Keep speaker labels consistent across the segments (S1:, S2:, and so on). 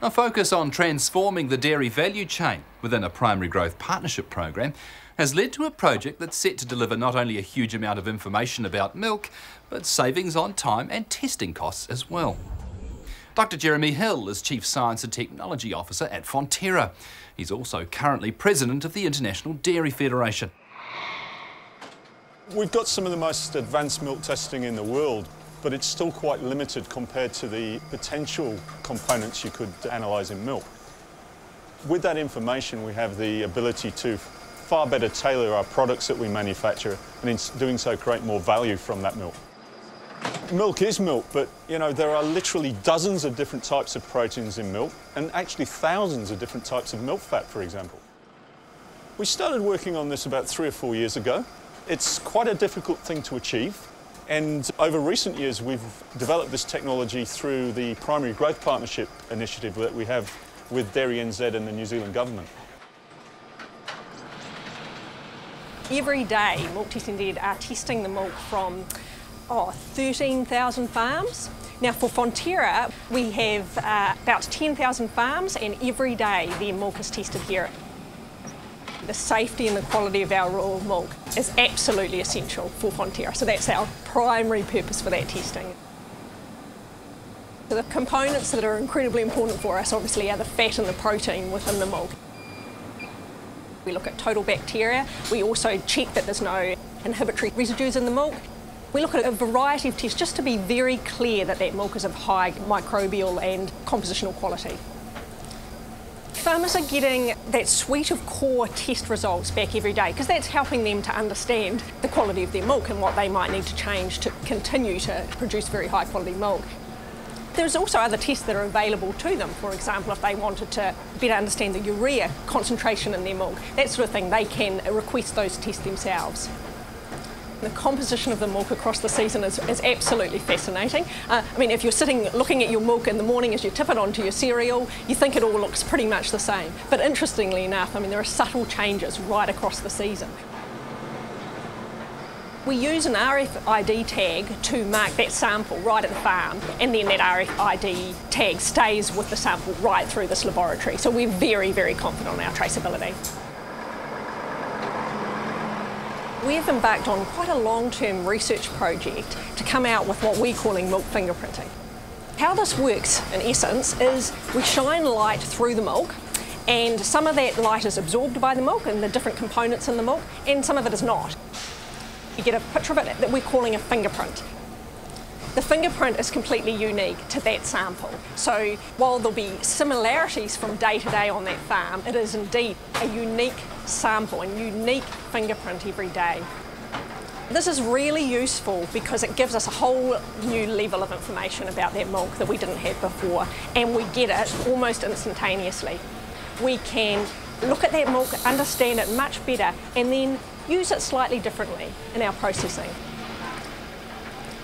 S1: A focus on transforming the dairy value chain within a primary growth partnership program has led to a project that's set to deliver not only a huge amount of information about milk, but savings on time and testing costs as well. Dr. Jeremy Hill is Chief Science and Technology Officer at Fonterra. He's also currently President of the International Dairy Federation.
S2: We've got some of the most advanced milk testing in the world, but it's still quite limited compared to the potential components you could analyse in milk. With that information, we have the ability to far better tailor our products that we manufacture and in doing so create more value from that milk. Milk is milk, but you know, there are literally dozens of different types of proteins in milk and actually thousands of different types of milk fat, for example. We started working on this about three or four years ago. It's quite a difficult thing to achieve. And over recent years, we've developed this technology through the Primary Growth Partnership initiative that we have with Dairy NZ and the New Zealand government.
S3: Every day, Testing NZ are testing the milk from oh, 13,000 farms. Now for Fonterra, we have uh, about 10,000 farms and every day their milk is tested here. The safety and the quality of our raw milk is absolutely essential for Fonterra, so that's our primary purpose for that testing. So the components that are incredibly important for us obviously are the fat and the protein within the milk. We look at total bacteria. We also check that there's no inhibitory residues in the milk. We look at a variety of tests just to be very clear that that milk is of high microbial and compositional quality. Farmers are getting that suite of core test results back every day because that's helping them to understand the quality of their milk and what they might need to change to continue to produce very high quality milk. There's also other tests that are available to them. For example, if they wanted to better understand the urea concentration in their milk, that sort of thing, they can request those tests themselves. The composition of the milk across the season is, is absolutely fascinating. Uh, I mean, if you're sitting looking at your milk in the morning as you tip it onto your cereal, you think it all looks pretty much the same. But interestingly enough, I mean, there are subtle changes right across the season. We use an RFID tag to mark that sample right at the farm, and then that RFID tag stays with the sample right through this laboratory. So we're very, very confident on our traceability. We've embarked on quite a long-term research project to come out with what we're calling milk fingerprinting. How this works, in essence, is we shine light through the milk and some of that light is absorbed by the milk and the different components in the milk, and some of it is not. You get a picture of it that we're calling a fingerprint. The fingerprint is completely unique to that sample. So while there'll be similarities from day to day on that farm, it is indeed a unique sample and unique fingerprint every day. This is really useful because it gives us a whole new level of information about that milk that we didn't have before and we get it almost instantaneously. We can look at that milk, understand it much better and then use it slightly differently in our processing.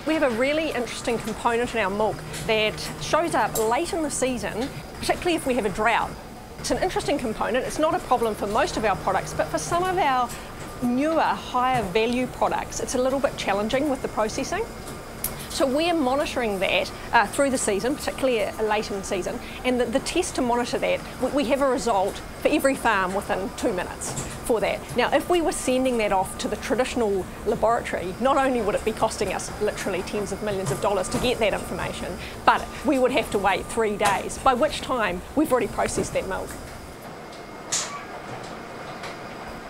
S3: We have a really interesting component in our milk that shows up late in the season, particularly if we have a drought. It's an interesting component. It's not a problem for most of our products, but for some of our newer, higher value products, it's a little bit challenging with the processing. So we're monitoring that uh, through the season, particularly late in the season, and the, the test to monitor that, we have a result for every farm within two minutes for that. Now, if we were sending that off to the traditional laboratory, not only would it be costing us literally tens of millions of dollars to get that information, but we would have to wait three days, by which time we've already processed that milk.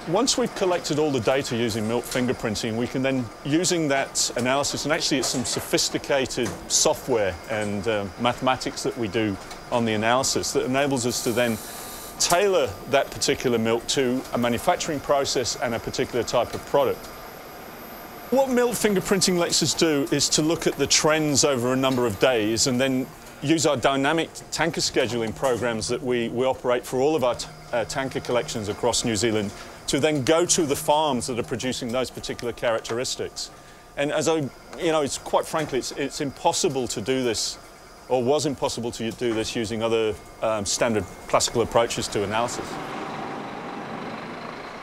S2: Once we've collected all the data using milk fingerprinting, we can then, using that analysis, and actually it's some sophisticated software and uh, mathematics that we do on the analysis that enables us to then tailor that particular milk to a manufacturing process and a particular type of product. What milk fingerprinting lets us do is to look at the trends over a number of days and then use our dynamic tanker scheduling programs that we, we operate for all of our uh, tanker collections across New Zealand to then go to the farms that are producing those particular characteristics. And as I, you know, it's quite frankly, it's, it's impossible to do this, or was impossible to do this using other um, standard classical approaches to analysis.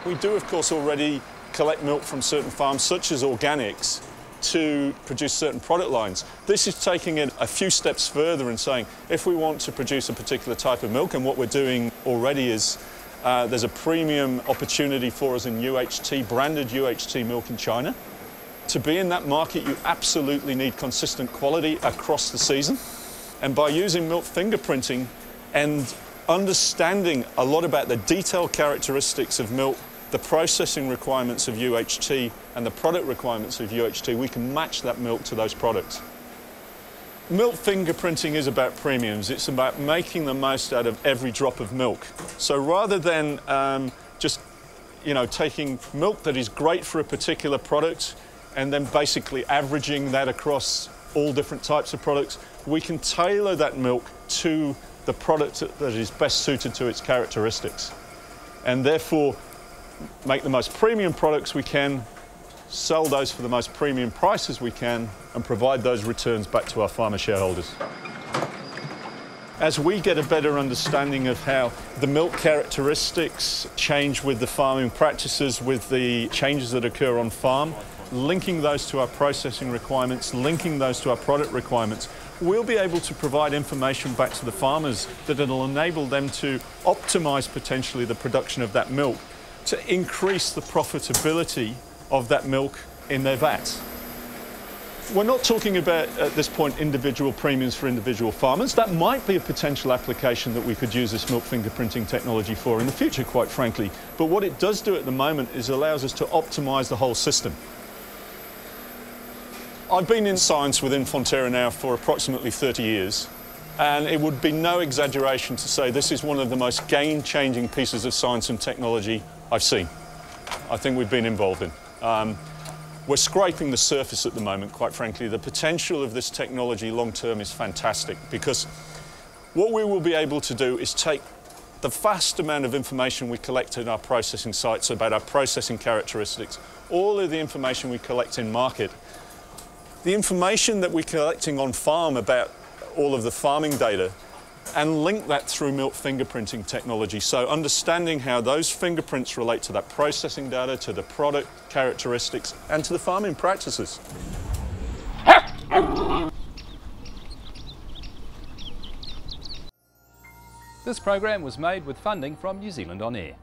S2: We do, of course, already collect milk from certain farms, such as organics, to produce certain product lines. This is taking it a few steps further and saying if we want to produce a particular type of milk, and what we're doing already is uh, there's a premium opportunity for us in UHT, branded UHT milk in China. To be in that market, you absolutely need consistent quality across the season. And by using milk fingerprinting and understanding a lot about the detailed characteristics of milk, the processing requirements of UHT and the product requirements of UHT, we can match that milk to those products. Milk fingerprinting is about premiums. It's about making the most out of every drop of milk. So rather than um, just you know, taking milk that is great for a particular product and then basically averaging that across all different types of products, we can tailor that milk to the product that is best suited to its characteristics. And therefore, make the most premium products we can, sell those for the most premium prices we can, and provide those returns back to our farmer shareholders. As we get a better understanding of how the milk characteristics change with the farming practices, with the changes that occur on farm, linking those to our processing requirements, linking those to our product requirements, we'll be able to provide information back to the farmers that it'll enable them to optimize potentially the production of that milk to increase the profitability of that milk in their vats. We're not talking about, at this point, individual premiums for individual farmers. That might be a potential application that we could use this milk fingerprinting technology for in the future, quite frankly. But what it does do at the moment is allows us to optimize the whole system. I've been in science within Fonterra now for approximately 30 years, and it would be no exaggeration to say this is one of the most game-changing pieces of science and technology I've seen. I think we've been involved in. Um, we're scraping the surface at the moment, quite frankly. The potential of this technology long term is fantastic because what we will be able to do is take the vast amount of information we collect in our processing sites about our processing characteristics, all of the information we collect in market, the information that we're collecting on farm about all of the farming data, and link that through milk fingerprinting technology. So understanding how those fingerprints relate to that processing data, to the product characteristics, and to the farming practices.
S1: This program was made with funding from New Zealand On Air.